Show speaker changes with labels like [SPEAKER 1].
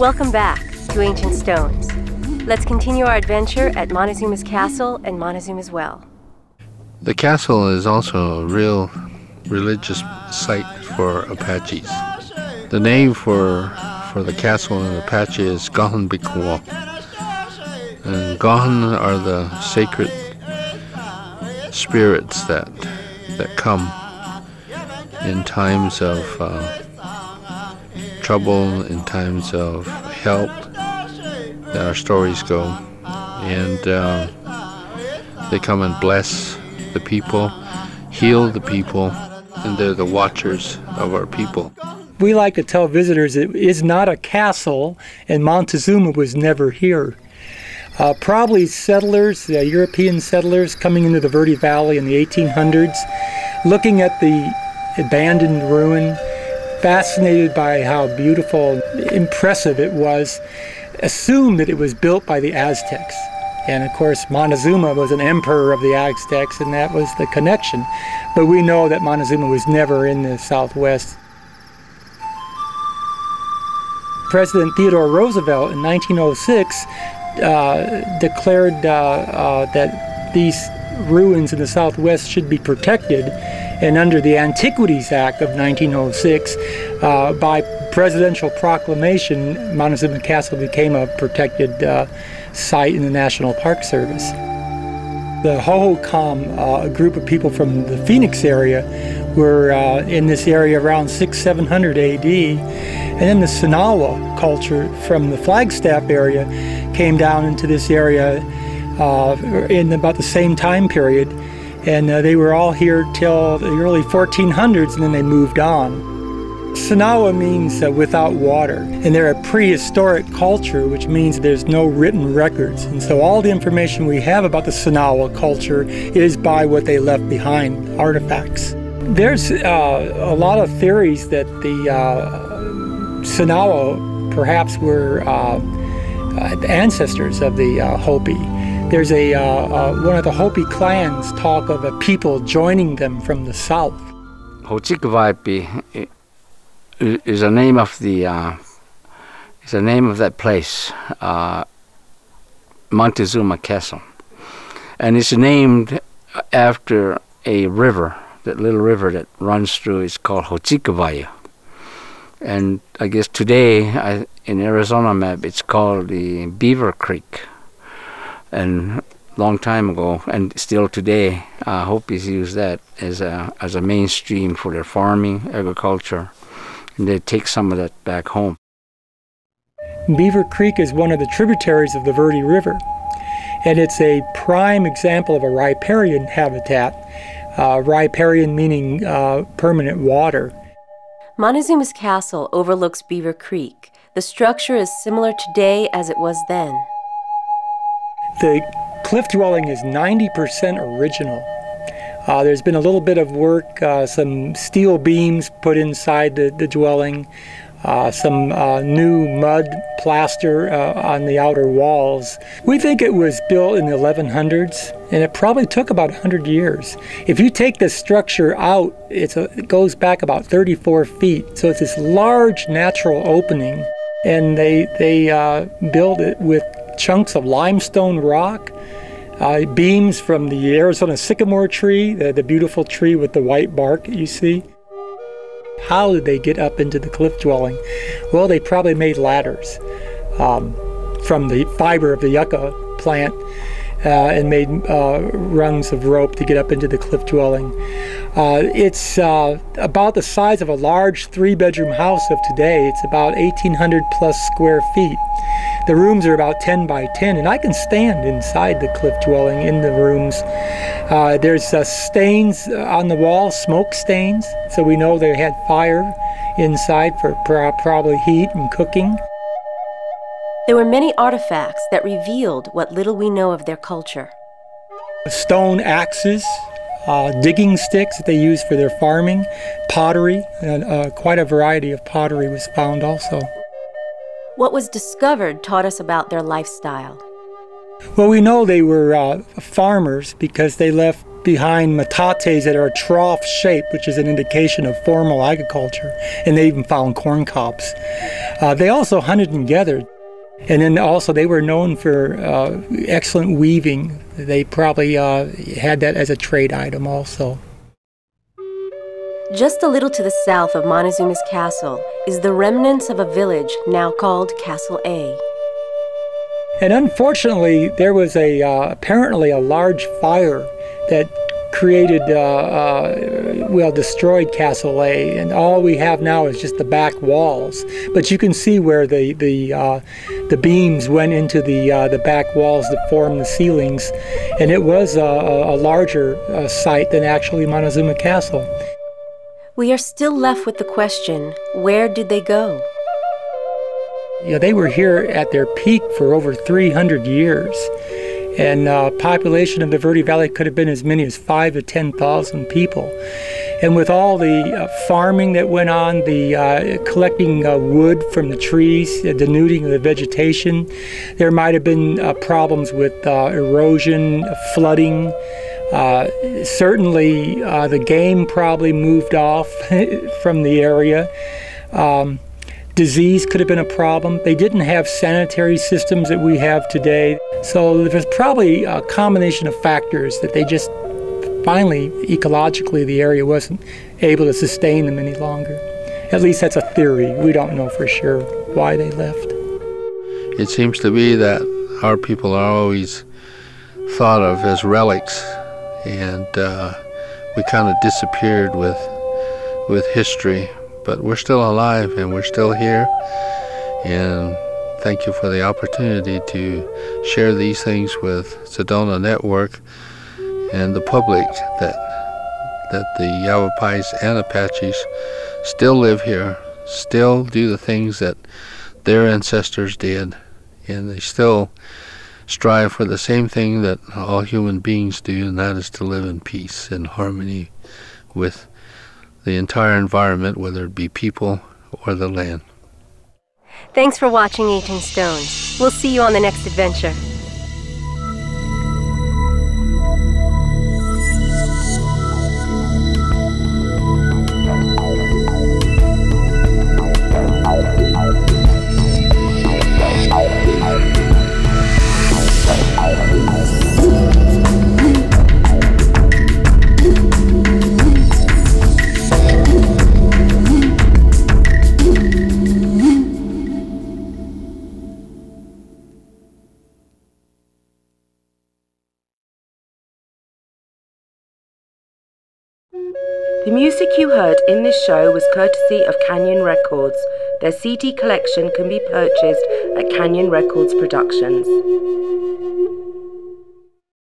[SPEAKER 1] Welcome back to Ancient Stones. Let's continue our adventure at Montezuma's Castle and Montezuma's Well.
[SPEAKER 2] The castle is also a real religious site for Apaches. The name for for the castle in Apache is Gahan Bikwa. And Gahan are the sacred spirits that that come in times of uh, trouble, in times of help, that our stories go. And uh, they come and bless the people, heal the people, and they're the watchers of our people.
[SPEAKER 3] We like to tell visitors it is not a castle, and Montezuma was never here. Uh, probably settlers, uh, European settlers coming into the Verde Valley in the 1800s, looking at the abandoned ruin, fascinated by how beautiful, impressive it was, assumed that it was built by the Aztecs. And of course, Montezuma was an emperor of the Aztecs, and that was the connection. But we know that Montezuma was never in the Southwest. President Theodore Roosevelt in 1906 uh, declared uh, uh, that these ruins in the Southwest should be protected. And under the Antiquities Act of 1906, uh, by presidential proclamation, Montezuma Castle became a protected uh, site in the National Park Service. The Hohokam, uh, a group of people from the Phoenix area, were uh, in this area around 6 700 AD. And then the Sinagua culture from the Flagstaff area came down into this area uh, in about the same time period. And uh, they were all here till the early 1400s and then they moved on. Sinagua means uh, without water, and they're a prehistoric culture, which means there's no written records. And so all the information we have about the Sinagua culture is by what they left behind, artifacts. There's uh, a lot of theories that the uh, Sinagua perhaps were uh, uh, ancestors of the uh, Hopi. There's a one of the Hopi clans talk of a people joining them from the south.
[SPEAKER 4] Hochikvaipi is the name of the uh, is the name of that place, uh, Montezuma Castle, and it's named after a river, that little river that runs through. It's called Hochikavaya, and I guess today I, in Arizona map it's called the Beaver Creek, and long time ago, and still today, uh, Hopis use that as a as a mainstream for their farming, agriculture and they take some of that back home.
[SPEAKER 3] Beaver Creek is one of the tributaries of the Verde River, and it's a prime example of a riparian habitat. Uh, riparian meaning uh, permanent water.
[SPEAKER 1] Montezuma's castle overlooks Beaver Creek. The structure is similar today as it was then.
[SPEAKER 3] The cliff dwelling is 90% original. Uh, there's been a little bit of work, uh, some steel beams put inside the, the dwelling, uh, some uh, new mud plaster uh, on the outer walls. We think it was built in the 1100s, and it probably took about 100 years. If you take this structure out, a, it goes back about 34 feet, so it's this large natural opening, and they, they uh, built it with chunks of limestone rock uh, beams from the Arizona sycamore tree, the, the beautiful tree with the white bark you see. How did they get up into the cliff dwelling? Well, they probably made ladders um, from the fiber of the yucca plant uh, and made uh, rungs of rope to get up into the cliff dwelling. Uh, it's uh, about the size of a large three bedroom house of today. It's about 1,800 plus square feet. The rooms are about 10 by 10, and I can stand inside the cliff dwelling in the rooms. Uh, there's uh, stains on the walls, smoke stains, so we know they had fire inside for probably heat and cooking.
[SPEAKER 1] There were many artifacts that revealed what little we know of their culture.
[SPEAKER 3] Stone axes, uh, digging sticks that they used for their farming, pottery, and uh, quite a variety of pottery was found also.
[SPEAKER 1] What was discovered taught us about their lifestyle.
[SPEAKER 3] Well, we know they were uh, farmers because they left behind metates that are trough shape, which is an indication of formal agriculture, and they even found corn cobs. Uh, they also hunted and gathered. And then also, they were known for uh, excellent weaving. They probably uh, had that as a trade item also.
[SPEAKER 1] Just a little to the south of Montezuma's castle is the remnants of a village now called Castle A.
[SPEAKER 3] And unfortunately, there was a uh, apparently a large fire that created, uh, uh, well, destroyed Castle A, and all we have now is just the back walls. But you can see where the the uh, the beams went into the uh, the back walls that form the ceilings, and it was a, a larger uh, site than actually Montezuma Castle.
[SPEAKER 1] We are still left with the question: Where did they go?
[SPEAKER 3] Yeah, they were here at their peak for over 300 years and uh, population of the Verde Valley could have been as many as five to 10,000 people. And with all the uh, farming that went on, the uh, collecting uh, wood from the trees, the denuding of the vegetation, there might have been uh, problems with uh, erosion, flooding. certainly, the game probably moved off from the area. Um, Disease could have been a problem. They didn't have sanitary systems that we have today. So there's probably a combination of factors that they just finally, ecologically, the area wasn't able to sustain them any longer. At least that's a theory. We don't know for sure why they left.
[SPEAKER 2] It seems to be that our people are always thought of as relics, and uh, we kind of disappeared with with history but we're still alive and we're still here. And thank you for the opportunity to share these things with Sedona Network and the public that that the Yavapais and Apaches still live here, still do the things that their ancestors did, and they still strive for the same thing that all human beings do, and that is to live in peace and harmony with the entire environment, whether it be people or the land.
[SPEAKER 1] Thanks for watching Ancient Stones. We'll see you on the next adventure.
[SPEAKER 5] The music you heard in this show was courtesy of Canyon Records. Their CD collection can be purchased at Canyon Records Productions.